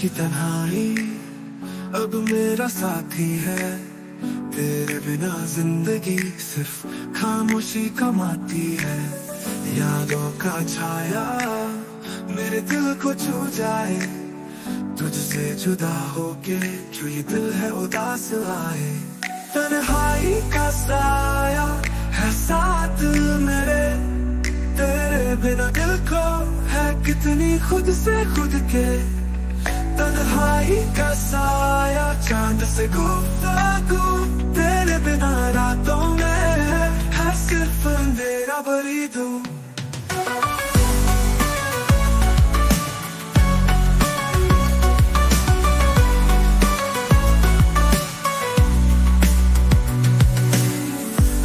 की तन्हाई, अब मेरा साथी है। तेरे बिना ज़िंदगी सिर्फ़ खामोशी कमाती है। यादों का छाया मेरे दिल को छू जाए। तुझसे जुदा होके जो ये दिल है उदास आए तन्हाई का साया है साथ मेरे। तेरे बिना दिल को है कितनी खुद से खुद के। तन्हाई का साया चाँद से गुफ्तागू तेरे बिना रातों में है सिर्फ़ अंधेरा भरी धूप।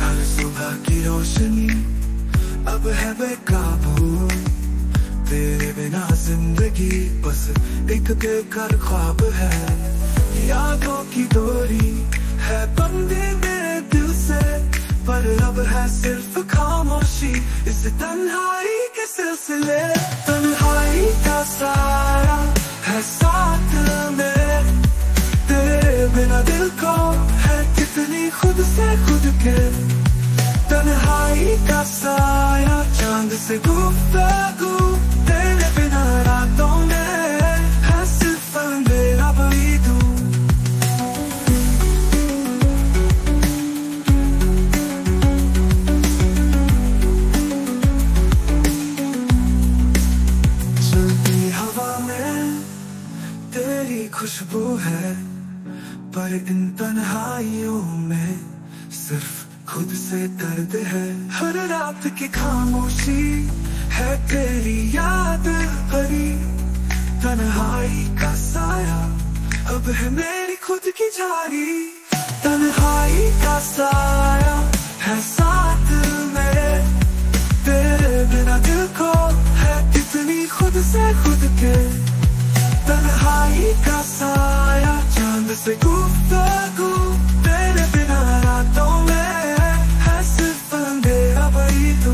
हर रोशनी अब है बेकाबू। तेरे बिना ज़िंदगी बस एक बेकार ख्वाब है। यादों की डोरी है बंदी मेरे दिल से, पर अब है सिर्फ़ खामोशी। इस तन्हाई के सिलसिले, तन्हाई का सारा है साथ में। तेरे बिना दिल को है कितनी खुद से खुद के। तन्हाई का साया चाँद से गुफ्तागू। खुशबू है, पर इन तन्हाइयों में सिर्फ़ खुद से दर्द है। हर रात की खामोशी है तेरी याद भरी। तन्हाई का साया अब है मेरी खुद की जारी। तन्हाई का साया है साथ मेरे तेरे बिना दिल को है कितनी खुद से खुद के। गुफ्तागू तेरे बिना रातों में तू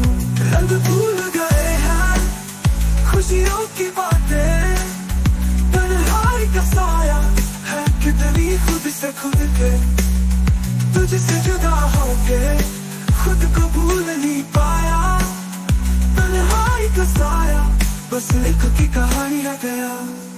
भूल गए हैं खुशियों की बातें तन्हाई का साया है कितनी खुद से खुद के तुझसे जुदा होके खुद को भूल नहीं पाया तन्हाई का बस लिख की कहानी रह गया